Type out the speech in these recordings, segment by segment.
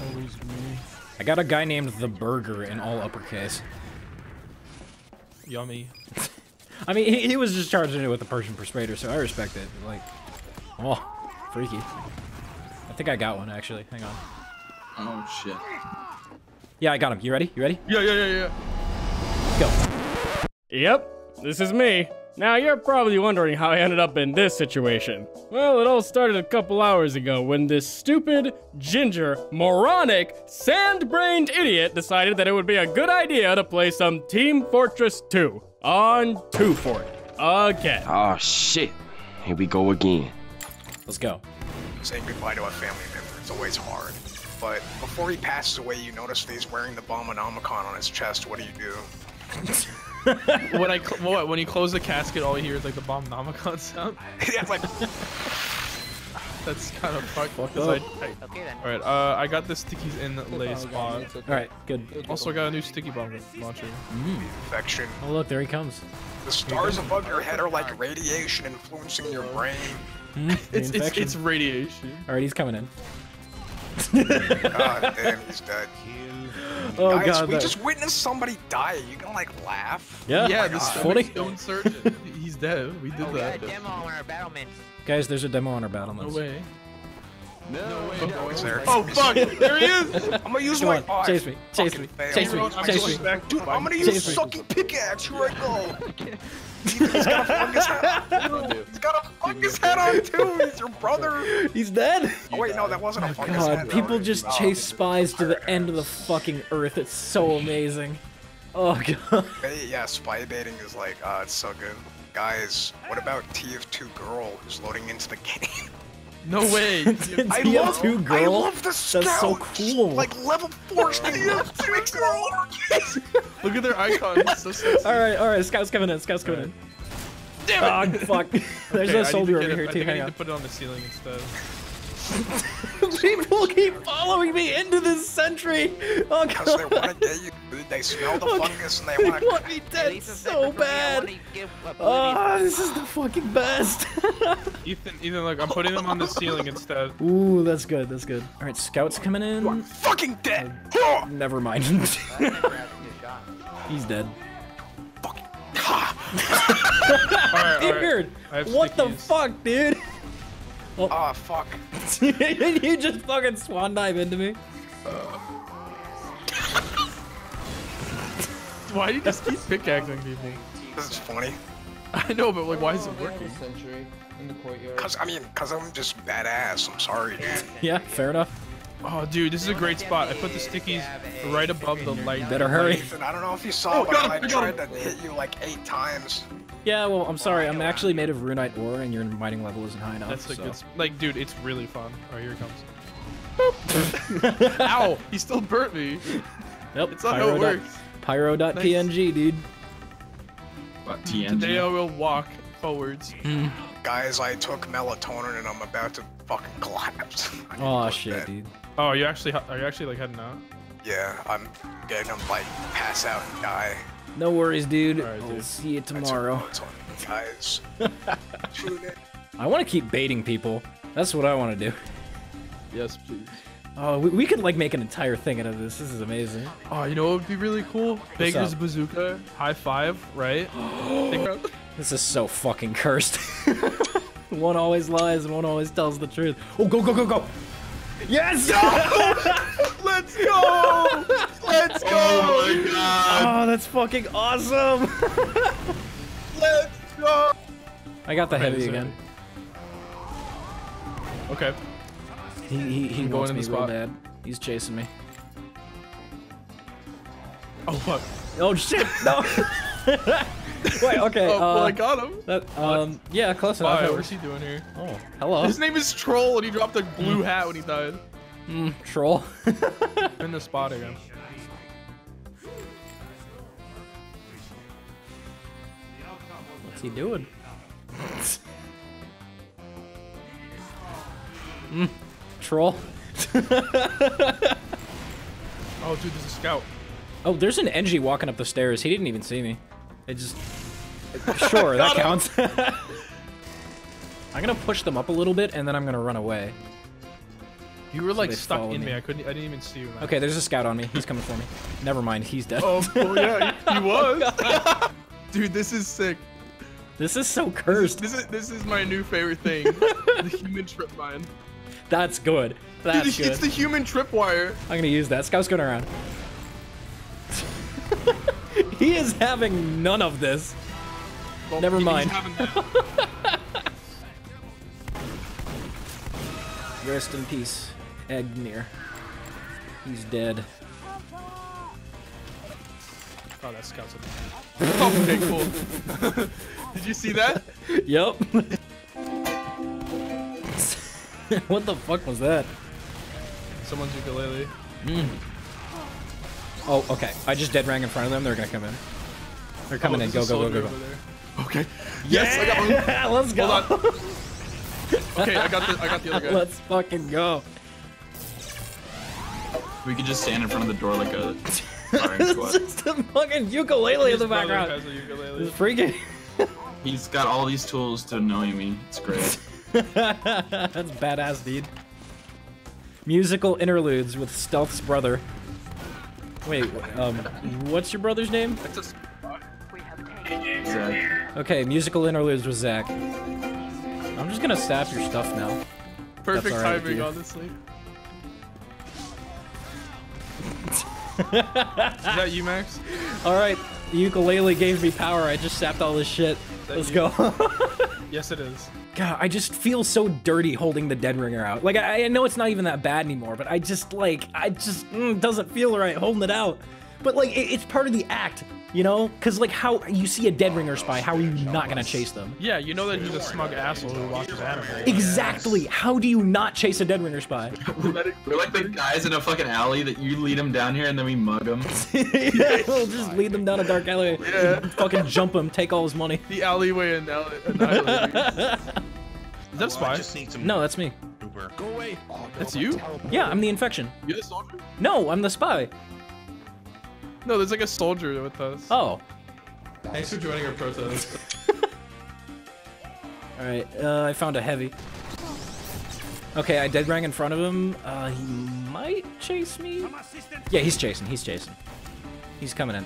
Always me. I got a guy named the Burger in all uppercase. Yummy. I mean, he, he was just charging it with the Persian Persuader, so I respect it. Like, oh, freaky. I think I got one actually. Hang on. Oh shit. Yeah, I got him. You ready? You ready? Yeah, yeah, yeah, yeah. Go. Yep, this is me. Now, you're probably wondering how I ended up in this situation. Well, it all started a couple hours ago when this stupid, ginger, moronic, sand-brained idiot decided that it would be a good idea to play some Team Fortress 2 on 2 Fort again. Oh shit. Here we go again. Let's go. Saying goodbye to a family member is always hard. But before he passes away, you notice that he's wearing the Bombonomicon on his chest. What do you do? when I cl- what, when you close the casket, all you hear is like the Bombonomicon sound. yeah, like That's kind of fucked. Fucked 'cause I, up. I, Okay then. all right, uh, I got the stickies in the lay spot. All right, good. Also got a new sticky bomb launcher. infection. Oh look, there he comes. The stars above your head are like radiation influencing your brain. Hmm, It's, it's it's radiation. All right, he's coming in. God damn, he's dead. Oh Guys, god, we that- just witnessed somebody die. You gonna like laugh. yeah, Yeah, oh my the God. stone, Funny. stone surgeon. He's dead. We did Oh, we got a demo on our battlement. Guys, there's a demo on our battle No list. way. Oh, is there? Oh fuck! There he is. I'm gonna use Come my on, oh, I chase me, chase me, chase me, chase me. Dude, I'm gonna use me. sucking pickaxe. Here I go. He's got a fungus hat. He's got a fungus hat on too. He's your brother. He's dead. Oh wait, no, that wasn't a fungus hat. God, people just Oh, chase spies to the end of the fucking earth. It's so amazing. Oh god. Yeah, spy baiting is like, uh, it's so good. Guys, what about TF2 girl who's loading into the game? No way. I TF2 girl? I love the scout. That's so cool. Like level four TF2 girl. Look at their icon. So. All right, all right. Scouts coming in. Scouts coming in. Damn it. Oh fuck. There's Okay, I no need to soldier get over it- here I too. think I Hang need on. to put it on the ceiling instead. People keep following me into this sentry. Oh Because they god. want to get you. They smell the Okay. fungus and they They want want to. me dead so different for me. I bad. wanna give Oblivion- Oh, this is the fucking best. Ethan, Ethan, look, I'm putting them on the ceiling instead. Ooh, that's good. That's good. All right, scouts coming in. You are Fucking dead. Oh, Never mind. He's dead. Ah, All right, all right. Weird. I have What the stickies. fuck, dude? Ah, fuck. you just fucking swan dive into me. Why do you just keep pickaxing people? This is funny. I know, but like, why is it working? Sentry in the courtyard. Cause I mean, cause I'm just badass. I'm sorry, dude. Yeah, fair enough. Oh, dude, this is a great spot. I put the stickies right above the light. Better hurry. Ethan, I don't know if you saw, Oh, but got I I got tried to hit you like eight times. Yeah, well, I'm sorry. I'm actually made of runite ore, and your mining level isn't high enough. That's a so. good. Like, dude, it's really fun. Oh, here it comes. Ow! He still burnt me. Nope. It's not how it pyro dot- works. Pyro.png, dude. But hmm, Today I will walk forwards. Hmm. Guys, I took melatonin and I'm about to fucking collapse. I need to Oh shit, bed. dude. Oh, you actually are you actually like heading out? Yeah, I'm getting to like pass out and die. No worries, dude. I'll dude. see you tomorrow. guys. I want to keep baiting people. That's what I want to do. Yes, please. Oh, we, we could like make an entire thing out of this. This is amazing. Oh, you know what would be really cool? Beggar's up? bazooka, high five, right? This is so fucking cursed. one always lies and one always tells the truth. Oh, go, go, go, go. Yes! Let's go! Let's go! Oh my god. oh, that's fucking awesome. Let's go! I got the heavy again. Okay. He, he, he I'm going in me the real spot. bad. He's chasing me. Oh fuck. Oh shit! No. Wait. Okay. Oh, uh, well, I got him. that, um. Yeah. Close enough. Why? What's works. he doing here? Oh. Hello. His name is Troll, and he dropped a blue hat when he died. Mm, troll. In the spot again. What's he doing? mm, troll. Oh, dude, there's a scout. Oh, there's an engie walking up the stairs. He didn't even see me. It just. Sure, that counts. I'm gonna push them up a little bit and then I'm gonna run away. You were like they stuck in me. me. I couldn't. I didn't even see you. Man. Okay, there's a scout on me. He's coming for me. Never mind, he's dead. Oh, oh yeah, he, he was. Oh, Dude, this is sick. This is so cursed. This is this is my new favorite thing. the human tripwire. That's good. That's Dude, good. it's the human tripwire. I'm gonna use that. Scout's going around. he is having none of this. Well, Never mind. Rest in peace, Egnir. He's dead. Oh, that scout's a okay, cool. Did you see that? Yep. what the fuck was that? Someone's ukulele. Hmm. Oh, okay. I just dead rang in front of them. They're gonna come in. They're coming Oh, in. Go, go, go, go, go. Okay. Yes, I got one. Let's go. Hold on. Okay, I got the I got the other guy. Let's fucking go. We could just stand in front of the door like a firing It's squad. just a fucking ukulele in His the brother background. has a ukulele. It's freaking. He's got all these tools to annoy me. It's great. That's badass, dude. Musical interludes with Stealth's brother. Wait, um, what's your brother's name? That's a Zach. Okay, musical interludes with Zach. I'm just gonna stab your stuff now. perfect all right with timing, you. honestly. Is that you, Max? All right, the ukulele gave me power. I just sapped all this shit. Let's you? go. Yes, it is. God, I just feel so dirty holding the dead ringer out. Like I, I know it's not even that bad anymore, but I just like I just mm, doesn't feel right holding it out. But like it, it's part of the act, you know? Cause like how you see a dead ringer spy, how are you not gonna chase them? Yeah, you know that he's a smug asshole who watches anime. Exactly. How do you not chase a dead ringer spy? We're like the guys in a fucking alley that you lead them down here and then we mug them. yeah, we'll just lead them down a dark alley. Yeah. Fucking jump him, take all his money. The alleyway and alley. Is that a spy? No, that's me. Go away. That's you? Yeah, I'm the infection. You're the soldier? No, I'm the spy. No, there's like a soldier with us. Oh. Thanks for joining our protest. All right, uh, I found a heavy. Okay, I dead rang in front of him. Uh, he might chase me. Yeah, he's chasing. He's chasing. He's coming in.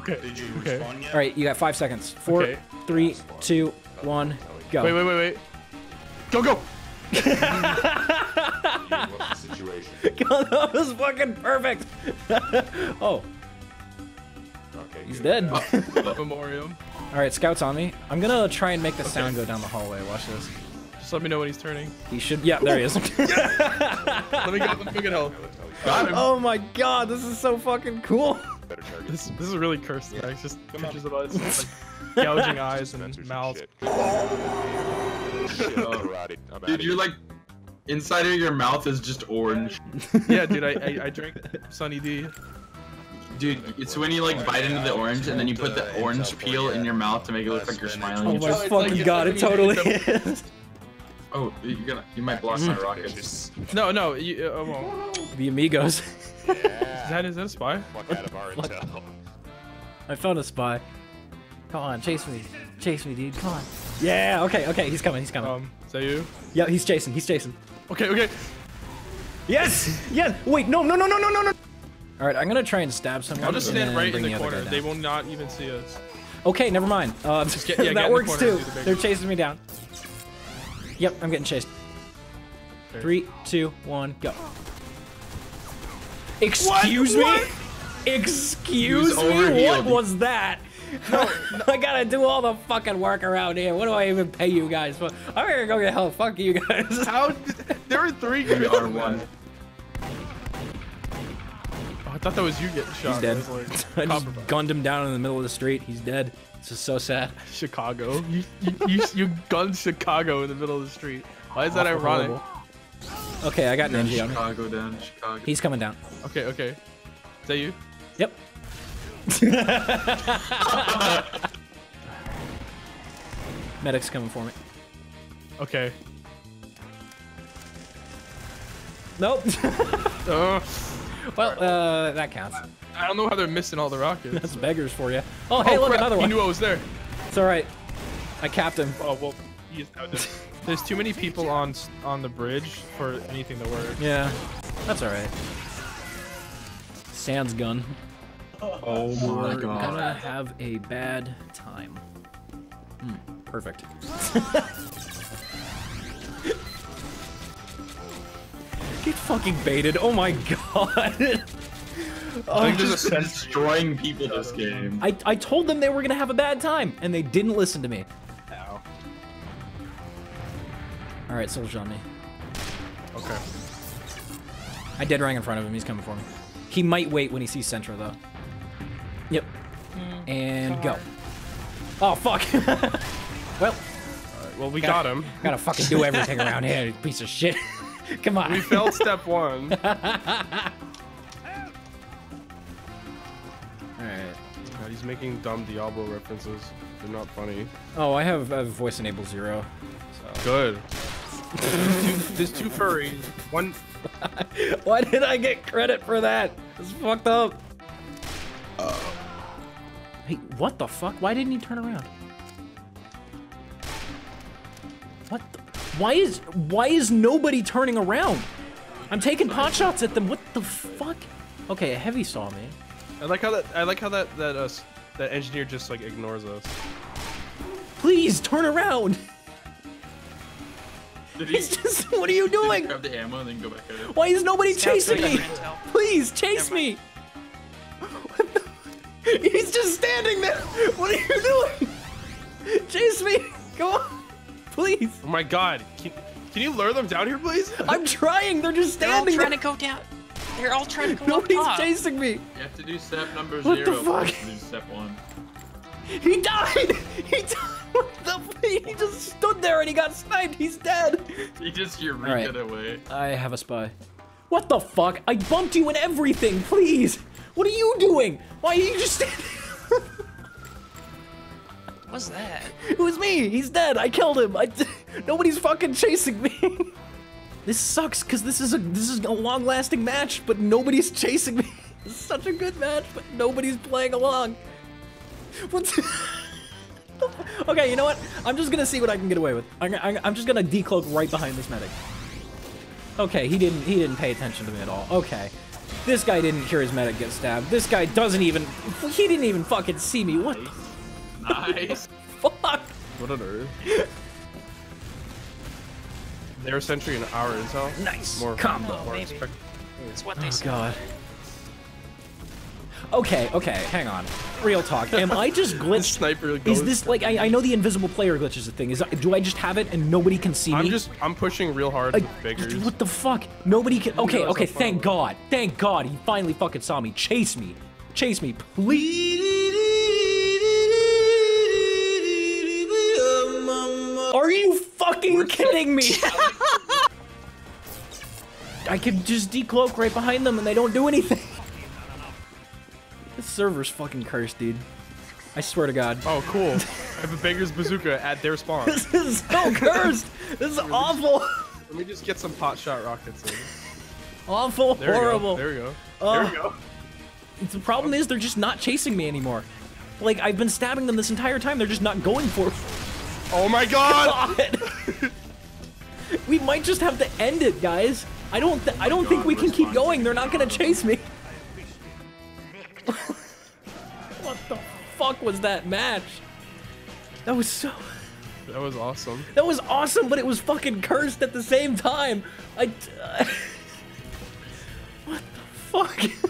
Okay. Did you okay. Respond yet? All right, you got five seconds. Four, Okay. three, two, one, go. Wait, wait, wait, wait. Go, go. God, that was fucking perfect. oh, he's dead. Memoriam. All right, scouts on me. I'm gonna try and make the sound go down the hallway. Watch this. Just let me know when he's turning. He should. Yeah, there he is. Let me get, let me get help. Got him. oh my god, this is so fucking cool. This, this is really cursed. Like, it's just pictures of us like, gouging eyes and mouths. Dude, you're like inside of your mouth is just orange. Yeah, dude, I, I, I drink Sunny D. Dude, it's when you like bite into the orange and then you put the orange peel in your mouth to make it look like you're smiling. Oh smiling. my it's fucking it's god, it totally is. Oh, you're gonna you might block my rockets. No, no, you, uh, well, The amigos. is that is that a spy? Fuck out of I found a spy. Come on, chase me. Chase me, dude. Come on. Yeah, okay, okay, he's coming, he's coming. Um, is that you? yeah, he's chasing, he's chasing. Okay, okay. Yes! Yes! Wait, no, no, no, no, no, no, no! Alright, I'm gonna try and stab someone. I'll just stand right in bring the corner. They will not even see us. Okay, never mind. Uh, get- yeah, that the works corner too. the They're chasing me down. Yep, I'm getting chased. Three, two, one, go. Excuse me? Excuse me? What was that? I gotta do all the fucking work around here. What do I even pay you guys for? I'm gonna go get help. Fuck you guys. How? Did, there were three Maybe kids in R1. Oh, I thought that was you getting shot. He's dead. I like, I just Copperfield. gunned him down in the middle of the street. He's dead. This is so sad. Chicago. You, you, you, you gunned Chicago in the middle of the street. Why is that Awful ironic? horrible. Okay, I got Down Ninja on me. Chicago, down Chicago. He's coming down. Okay, okay. Is that you? Yep. Medic's coming for me. Okay. Nope. Uh, well, uh, that counts. I don't know how they're missing all the rockets. That's beggars for you. Oh, hey, oh, look, crap. another He one. knew I was there. It's all right. I capped him. Oh, well, he is now dead. There's too many people on on the bridge for anything to work. Yeah, that's all right. Sans gun. Oh my We're god. gonna have a bad time. Hmm, perfect. Get fucking baited. Oh my god. I'm just destroying people this game. I, I told them they were gonna have a bad time, and they didn't listen to me. Ow. All right, soldier on me. Okay. I dead rang in front of him. He's coming for me. He might wait when he sees Centra, though. Yep. Hmm. And go. Oh, fuck. well, Well, we Gotta- got him. gotta fucking do everything around here, piece of shit. Come on. We failed step one. Alright. God, he's making dumb Diablo references. They're not funny. Oh, I have, I have voice enable zero. So. Good. there's, two, there's two furries. One. Why did I get credit for that? It's fucked up. Uh, Hey, what the fuck? Why didn't he turn around? What the? Why is why is nobody turning around? I'm taking pot shots at them. What the fuck? Okay, a heavy saw me. I like how that. I like how that that uh, that engineer just like ignores us. Please turn around. Did He's just. What are you doing? grab the ammo and then go back at it? Why is nobody chasing like me? Please chase me. What the- He's just standing there. What are you doing? Chase me. Go on. Please. Oh my god. Can, can you lure them down here, please? I'm trying. They're just standing They're all standing trying there. to go down. They're all trying to go down! Nobody's up top. chasing me. You have to do step number What the zero. fuck? first to do step one. He died. He died. What the? f- He just stood there and he got sniped. He's dead. He just eureka right. away. I have a spy. What the fuck? I bumped you in everything. Please. What are you doing? Why are you just standing? What's that? It was me. He's dead. I killed him. I, nobody's fucking chasing me. this sucks because this is a this is a long-lasting match, but nobody's chasing me. It's such a good match, but nobody's playing along. What? the- okay, you know what? I'm just gonna see what I can get away with. I'm, I'm, I'm just gonna decloak right behind this medic. Okay, he didn't he didn't pay attention to me at all. Okay. This guy didn't hear his medic get stabbed. This guy doesn't even he didn't even fucking see me. What the Nice. fuck? What on earth? Their sentry and our intel. Nice More combo. More maybe. expect- It's what oh, they Oh say. god. Okay, okay, hang on. Real talk. Am I just glitched? Sniper goes. Is this like I, I know the invisible player glitch is a thing. Is do I just have it and nobody can see me? I'm just. I'm pushing real hard I- what the fuck? Nobody can. Okay, okay. Thank. God. Thank God. He finally fucking saw me. Chase me. Chase me, please. Are you fucking kidding me? I could just decloak right behind them and they don't do anything. Server's fucking cursed, dude. I swear to God. Oh, cool. I have a Beggar's bazooka at their spawn. This is so cursed. This is awful. Let me just get some pot shot rockets in. Awful. There horrible. we go. There we go. Oh. there we go. The problem is they're just not chasing me anymore. Like I've been stabbing them this entire time. They're just not going for Oh my god! God. we might just have to end it, guys. I don't. Th- I don't oh think we can keep going. They're not gonna chase me fuck was that match? That was so. That was awesome. That was awesome, but it was fucking cursed at the same time. I. Uh, what the fuck?